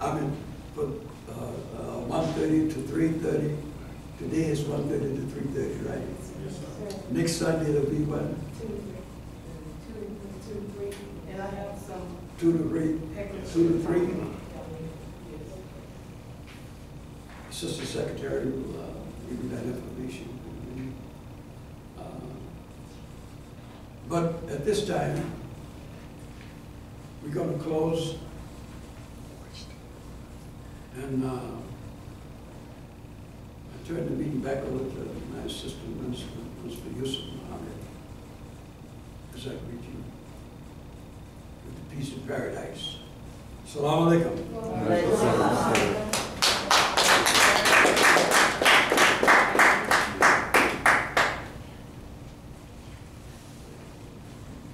I mean, for, uh, uh, one thirty to three thirty. Today is 1.30 to three thirty, right? Yes, sir. Next Sunday it'll be what, Two, two, two, three, and I have some two to three? Two to three? Assistant Secretary will, uh, give you that information. Uh, But at this time, we're gonna close. And, uh, I turned the meeting back over to my assistant minister, Mr. Yusuf Muhammad. As I greet you with the peace of paradise. Salaam alaikum.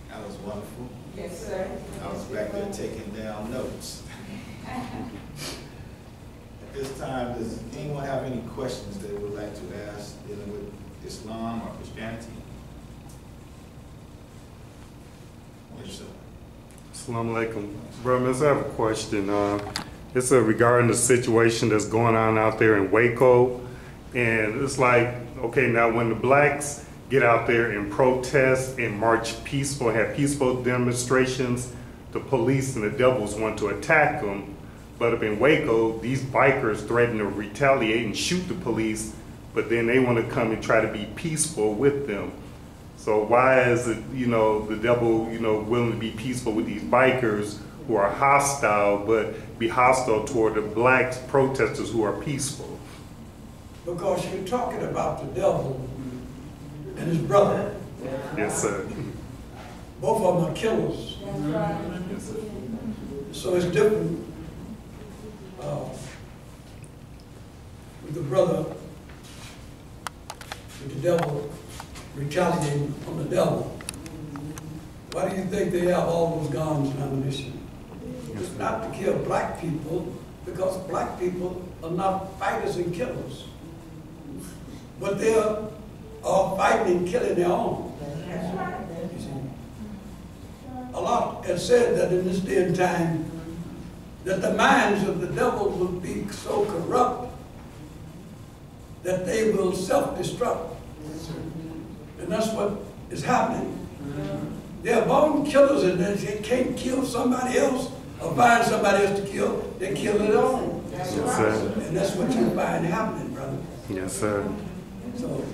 That was wonderful. Yes, sir. I was back there taking down notes. Time, does anyone have any questions they would like to ask dealing with Islam or Christianity? Assalamu alaikum. Brothers, I have a question. Uh, It's uh, regarding the situation that's going on out there in Waco. And it's like, okay, now when the blacks get out there and protest and march peaceful, have peaceful demonstrations, the police and the devils want to attack them. But up in Waco, these bikers threaten to retaliate and shoot the police, but then they want to come and try to be peaceful with them. So why is it, you know, the devil, you know, willing to be peaceful with these bikers who are hostile, but be hostile toward the black protesters who are peaceful? Because you're talking about the devil and his brother. Yes, sir. Both of them are killers. Right. Yes, sir. So it's different uh, with the brother, with the devil retaliating on the devil. Why do you think they have all those guns and ammunition? It's not to kill black people, because black people are not fighters and killers. But they're all fighting and killing their own. That's right. You see. Allah has said that in this day and time, that the minds of the devil will be so corrupt that they will self-destruct. And that's what is happening. They're born killers and they they can't kill somebody else or find somebody else to kill, they kill their own. That's Yes, right. sir. And that's what you find happening, brother. Yes, sir. So,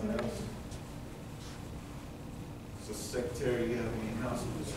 Anyone else? So Secretary, you have any announcements?